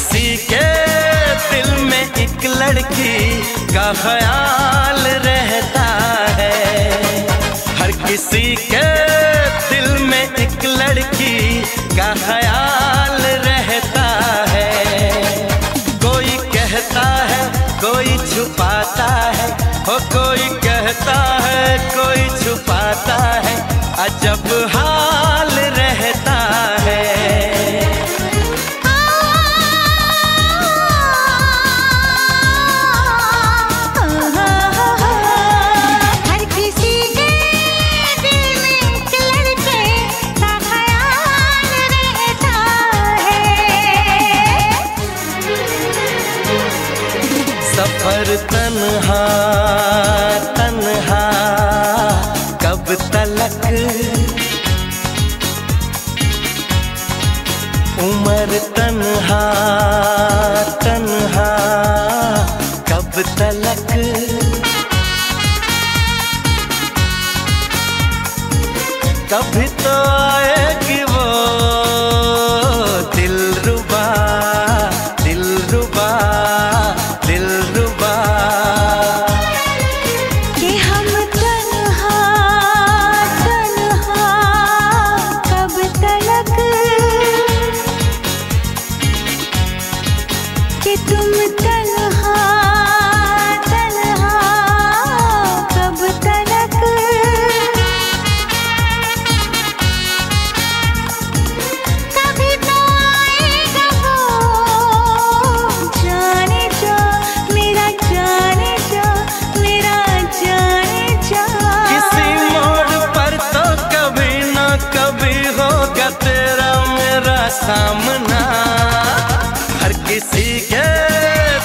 किसी के दिल में एक लड़की का ख्याल रहता है। हर किसी के दिल में एक लड़की का ख्याल रहता है। कोई कहता है, कोई छुपाता है। हो कोई कहता है, कोई छुपाता है। अजब हाँ सफ़र तन्हा तन्हा कब तलक? उम्र तन्हा तन्हा कब तलक? कभी तो आएगी कभी होगा तेरा मेरा सामना। हर किसी के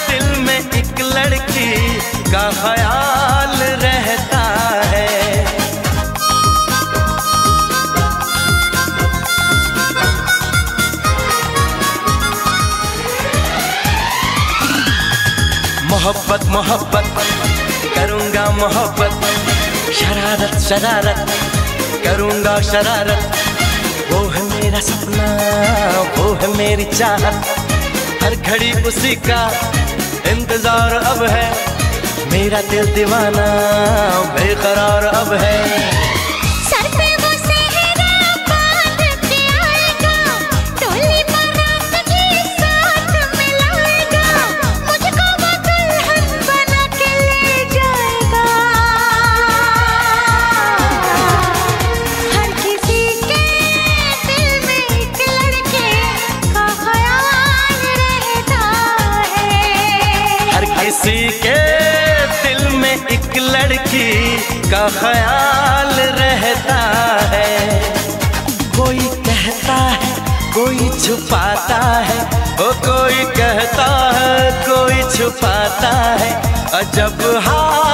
दिल में एक लड़की का ख्याल रहता है। मोहब्बत मोहब्बत, करूँगा मोहब्बत, शरारत शरारत। करूँगा शरारत। वो है मेरा सपना, वो है मेरी चाहत हर घड़ी उसी का इंतज़ार अब है। मेरा दिल दीवाना, बेकरार अब है। का ख्याल रहता है। कोई कहता है, कोई छुपाता है। वो कोई कहता है, कोई छुपाता है। अजब हाल